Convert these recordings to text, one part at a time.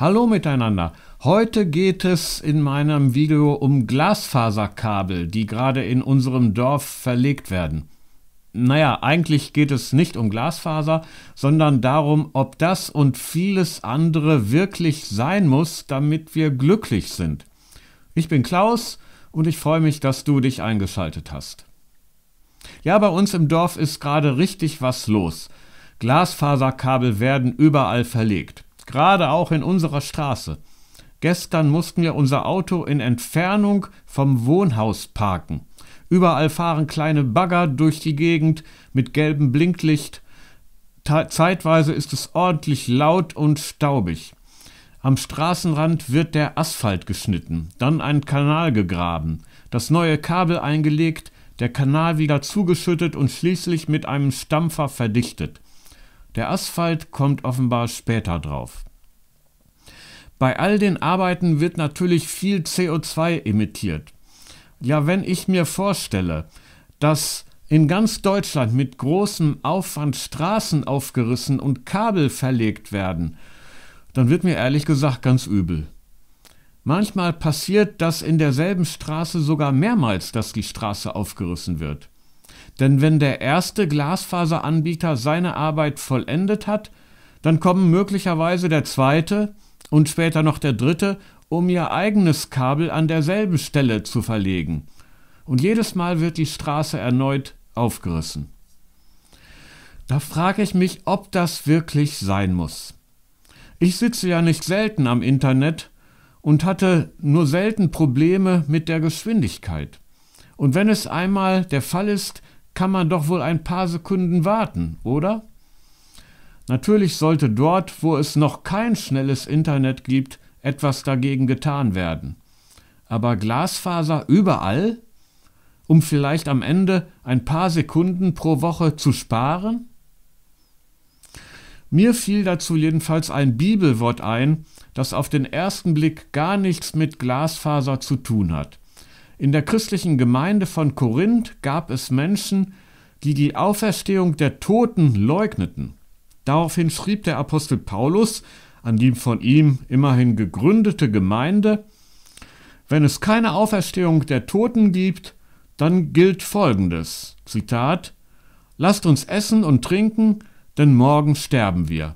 Hallo miteinander. Heute geht es in meinem Video um Glasfaserkabel, die gerade in unserem Dorf verlegt werden. Naja, eigentlich geht es nicht um Glasfaser, sondern darum, ob das und vieles andere wirklich sein muss, damit wir glücklich sind. Ich bin Klaus und ich freue mich, dass du dich eingeschaltet hast. Ja, bei uns im Dorf ist gerade richtig was los. Glasfaserkabel werden überall verlegt gerade auch in unserer Straße. Gestern mussten wir unser Auto in Entfernung vom Wohnhaus parken. Überall fahren kleine Bagger durch die Gegend mit gelbem Blinklicht. Zeitweise ist es ordentlich laut und staubig. Am Straßenrand wird der Asphalt geschnitten, dann ein Kanal gegraben, das neue Kabel eingelegt, der Kanal wieder zugeschüttet und schließlich mit einem Stampfer verdichtet. Der Asphalt kommt offenbar später drauf. Bei all den Arbeiten wird natürlich viel CO2 emittiert. Ja, wenn ich mir vorstelle, dass in ganz Deutschland mit großem Aufwand Straßen aufgerissen und Kabel verlegt werden, dann wird mir ehrlich gesagt ganz übel. Manchmal passiert das in derselben Straße sogar mehrmals, dass die Straße aufgerissen wird. Denn wenn der erste Glasfaseranbieter seine Arbeit vollendet hat, dann kommen möglicherweise der zweite und später noch der dritte, um ihr eigenes Kabel an derselben Stelle zu verlegen. Und jedes Mal wird die Straße erneut aufgerissen. Da frage ich mich, ob das wirklich sein muss. Ich sitze ja nicht selten am Internet und hatte nur selten Probleme mit der Geschwindigkeit. Und wenn es einmal der Fall ist, kann man doch wohl ein paar Sekunden warten, oder? Natürlich sollte dort, wo es noch kein schnelles Internet gibt, etwas dagegen getan werden. Aber Glasfaser überall? Um vielleicht am Ende ein paar Sekunden pro Woche zu sparen? Mir fiel dazu jedenfalls ein Bibelwort ein, das auf den ersten Blick gar nichts mit Glasfaser zu tun hat. In der christlichen Gemeinde von Korinth gab es Menschen, die die Auferstehung der Toten leugneten. Daraufhin schrieb der Apostel Paulus an die von ihm immerhin gegründete Gemeinde, wenn es keine Auferstehung der Toten gibt, dann gilt Folgendes, Zitat, Lasst uns essen und trinken, denn morgen sterben wir.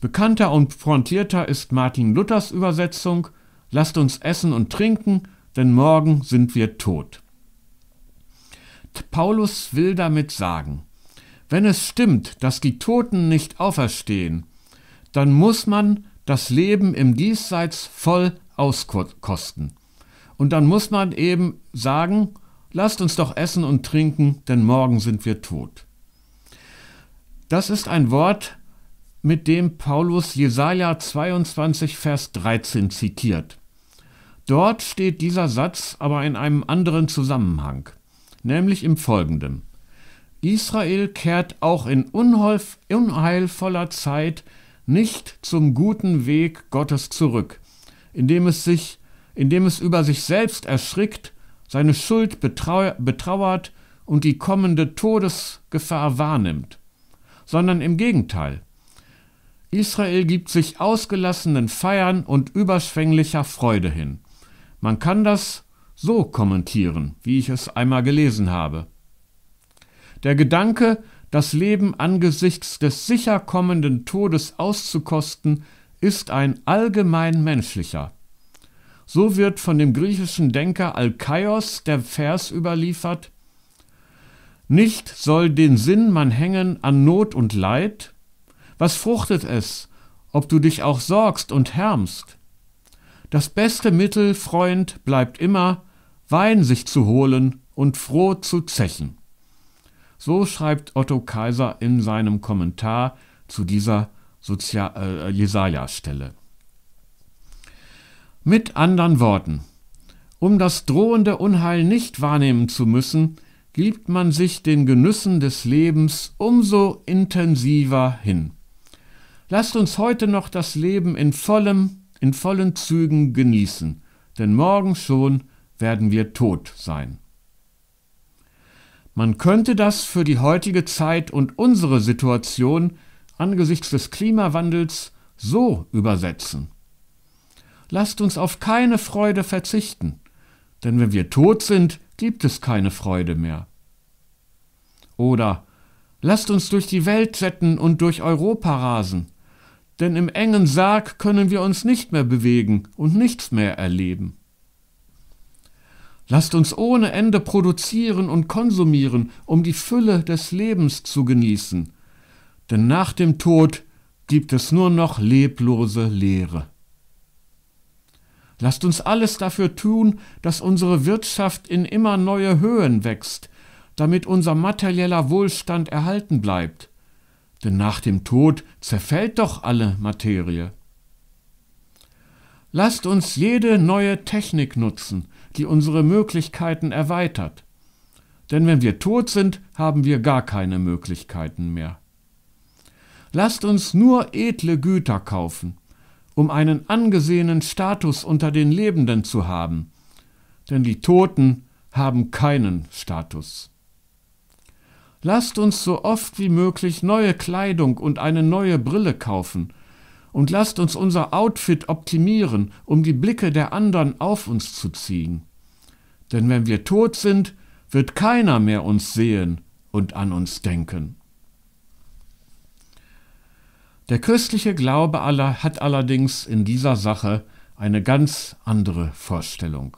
Bekannter und frontierter ist Martin Luthers Übersetzung, Lasst uns essen und trinken, denn morgen sind wir tot. Paulus will damit sagen, wenn es stimmt, dass die Toten nicht auferstehen, dann muss man das Leben im Diesseits voll auskosten. Und dann muss man eben sagen, lasst uns doch essen und trinken, denn morgen sind wir tot. Das ist ein Wort, mit dem Paulus Jesaja 22, Vers 13 zitiert. Dort steht dieser Satz aber in einem anderen Zusammenhang, nämlich im folgenden. Israel kehrt auch in unheilvoller Zeit nicht zum guten Weg Gottes zurück, indem es sich, indem es über sich selbst erschrickt, seine Schuld betrauert und die kommende Todesgefahr wahrnimmt, sondern im Gegenteil. Israel gibt sich ausgelassenen Feiern und überschwänglicher Freude hin. Man kann das so kommentieren, wie ich es einmal gelesen habe. Der Gedanke, das Leben angesichts des sicher kommenden Todes auszukosten, ist ein allgemein menschlicher. So wird von dem griechischen Denker Alkaios der Vers überliefert Nicht soll den Sinn man hängen an Not und Leid? Was fruchtet es, ob du dich auch sorgst und härmst? Das beste Mittel, Freund, bleibt immer, Wein sich zu holen und froh zu zechen. So schreibt Otto Kaiser in seinem Kommentar zu dieser äh, Jesaja-Stelle. Mit anderen Worten, um das drohende Unheil nicht wahrnehmen zu müssen, gibt man sich den Genüssen des Lebens umso intensiver hin. Lasst uns heute noch das Leben in vollem in vollen Zügen genießen, denn morgen schon werden wir tot sein. Man könnte das für die heutige Zeit und unsere Situation angesichts des Klimawandels so übersetzen. Lasst uns auf keine Freude verzichten, denn wenn wir tot sind, gibt es keine Freude mehr. Oder lasst uns durch die Welt setten und durch Europa rasen, denn im engen Sarg können wir uns nicht mehr bewegen und nichts mehr erleben. Lasst uns ohne Ende produzieren und konsumieren, um die Fülle des Lebens zu genießen, denn nach dem Tod gibt es nur noch leblose Leere. Lasst uns alles dafür tun, dass unsere Wirtschaft in immer neue Höhen wächst, damit unser materieller Wohlstand erhalten bleibt. Denn nach dem Tod zerfällt doch alle Materie. Lasst uns jede neue Technik nutzen, die unsere Möglichkeiten erweitert. Denn wenn wir tot sind, haben wir gar keine Möglichkeiten mehr. Lasst uns nur edle Güter kaufen, um einen angesehenen Status unter den Lebenden zu haben, denn die Toten haben keinen Status. Lasst uns so oft wie möglich neue Kleidung und eine neue Brille kaufen, und lasst uns unser Outfit optimieren, um die Blicke der anderen auf uns zu ziehen. Denn wenn wir tot sind, wird keiner mehr uns sehen und an uns denken. Der christliche Glaube aller hat allerdings in dieser Sache eine ganz andere Vorstellung.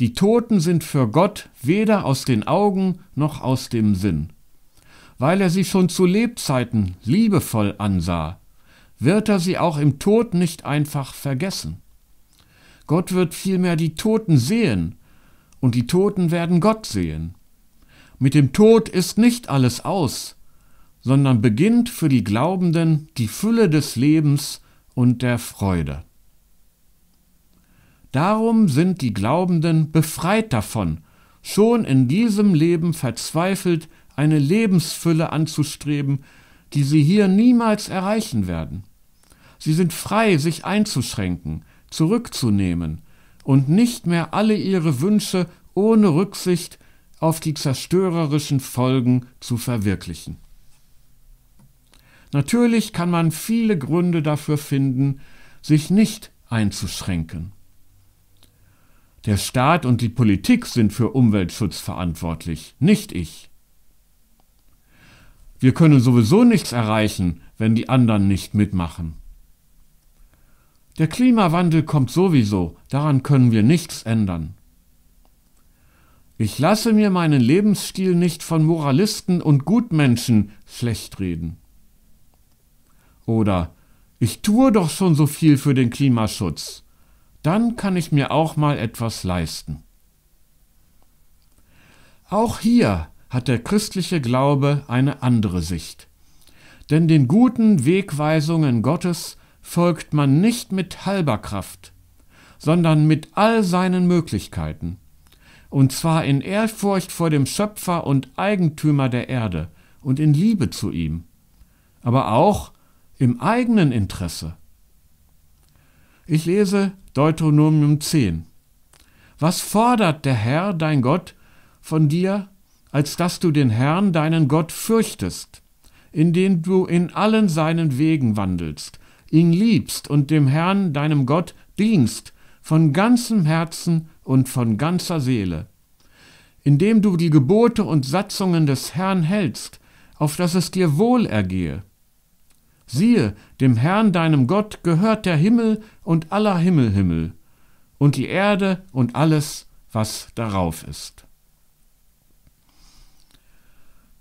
Die Toten sind für Gott weder aus den Augen noch aus dem Sinn. Weil er sie schon zu Lebzeiten liebevoll ansah, wird er sie auch im Tod nicht einfach vergessen. Gott wird vielmehr die Toten sehen, und die Toten werden Gott sehen. Mit dem Tod ist nicht alles aus, sondern beginnt für die Glaubenden die Fülle des Lebens und der Freude. Darum sind die Glaubenden befreit davon, schon in diesem Leben verzweifelt eine Lebensfülle anzustreben, die sie hier niemals erreichen werden. Sie sind frei, sich einzuschränken, zurückzunehmen und nicht mehr alle ihre Wünsche ohne Rücksicht auf die zerstörerischen Folgen zu verwirklichen. Natürlich kann man viele Gründe dafür finden, sich nicht einzuschränken. Der Staat und die Politik sind für Umweltschutz verantwortlich, nicht ich. Wir können sowieso nichts erreichen, wenn die anderen nicht mitmachen. Der Klimawandel kommt sowieso, daran können wir nichts ändern. Ich lasse mir meinen Lebensstil nicht von Moralisten und Gutmenschen schlecht reden. Oder ich tue doch schon so viel für den Klimaschutz. Dann kann ich mir auch mal etwas leisten. Auch hier hat der christliche Glaube eine andere Sicht. Denn den guten Wegweisungen Gottes folgt man nicht mit halber Kraft, sondern mit all seinen Möglichkeiten, und zwar in Ehrfurcht vor dem Schöpfer und Eigentümer der Erde und in Liebe zu ihm, aber auch im eigenen Interesse. Ich lese Deuteronomium 10. Was fordert der Herr, dein Gott, von dir, als dass du den Herrn, deinen Gott, fürchtest, indem du in allen seinen Wegen wandelst, ihn liebst und dem Herrn, deinem Gott, dienst, von ganzem Herzen und von ganzer Seele, indem du die Gebote und Satzungen des Herrn hältst, auf dass es dir wohl ergehe, Siehe, dem Herrn deinem Gott gehört der Himmel und aller Himmelhimmel und die Erde und alles, was darauf ist.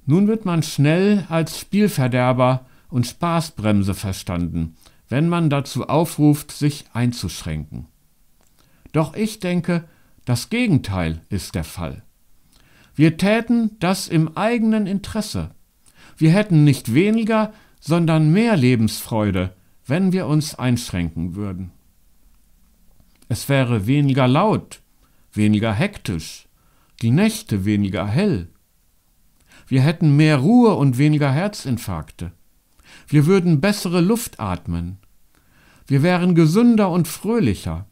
Nun wird man schnell als Spielverderber und Spaßbremse verstanden, wenn man dazu aufruft, sich einzuschränken. Doch ich denke, das Gegenteil ist der Fall. Wir täten das im eigenen Interesse. Wir hätten nicht weniger, sondern mehr Lebensfreude, wenn wir uns einschränken würden. Es wäre weniger laut, weniger hektisch, die Nächte weniger hell. Wir hätten mehr Ruhe und weniger Herzinfarkte. Wir würden bessere Luft atmen. Wir wären gesünder und fröhlicher.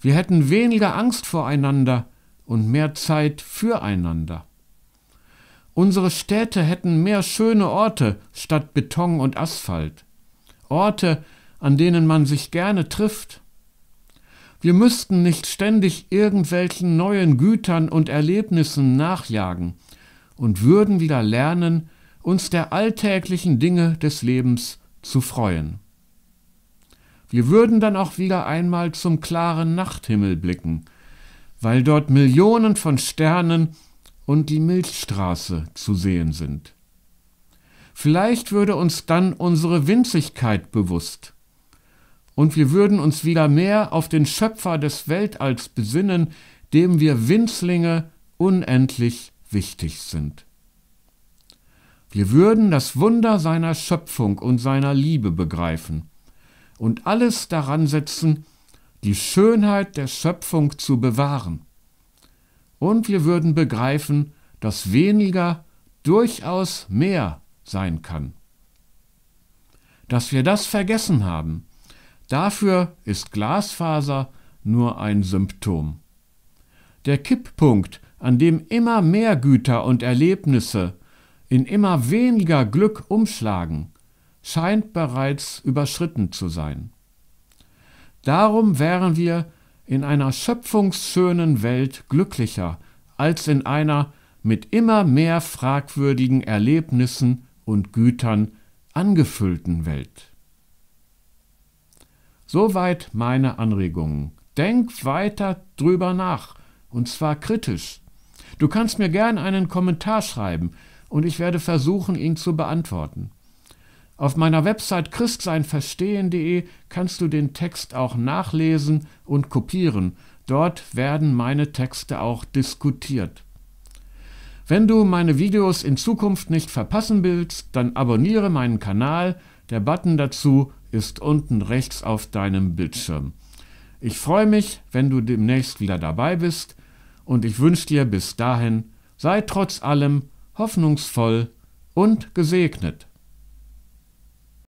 Wir hätten weniger Angst voreinander und mehr Zeit füreinander. Unsere Städte hätten mehr schöne Orte statt Beton und Asphalt. Orte, an denen man sich gerne trifft. Wir müssten nicht ständig irgendwelchen neuen Gütern und Erlebnissen nachjagen und würden wieder lernen, uns der alltäglichen Dinge des Lebens zu freuen. Wir würden dann auch wieder einmal zum klaren Nachthimmel blicken, weil dort Millionen von Sternen und die Milchstraße zu sehen sind. Vielleicht würde uns dann unsere Winzigkeit bewusst, und wir würden uns wieder mehr auf den Schöpfer des Weltalls besinnen, dem wir Winzlinge unendlich wichtig sind. Wir würden das Wunder seiner Schöpfung und seiner Liebe begreifen und alles daran setzen, die Schönheit der Schöpfung zu bewahren. Und wir würden begreifen, dass weniger durchaus mehr sein kann. Dass wir das vergessen haben, dafür ist Glasfaser nur ein Symptom. Der Kipppunkt, an dem immer mehr Güter und Erlebnisse in immer weniger Glück umschlagen, scheint bereits überschritten zu sein. Darum wären wir in einer schöpfungsschönen Welt glücklicher als in einer mit immer mehr fragwürdigen Erlebnissen und Gütern angefüllten Welt. Soweit meine Anregungen. Denk weiter drüber nach, und zwar kritisch. Du kannst mir gern einen Kommentar schreiben, und ich werde versuchen, ihn zu beantworten. Auf meiner Website christseinverstehen.de kannst du den Text auch nachlesen und kopieren. Dort werden meine Texte auch diskutiert. Wenn du meine Videos in Zukunft nicht verpassen willst, dann abonniere meinen Kanal. Der Button dazu ist unten rechts auf deinem Bildschirm. Ich freue mich, wenn du demnächst wieder dabei bist und ich wünsche dir bis dahin, sei trotz allem hoffnungsvoll und gesegnet.